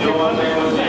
両い内ご注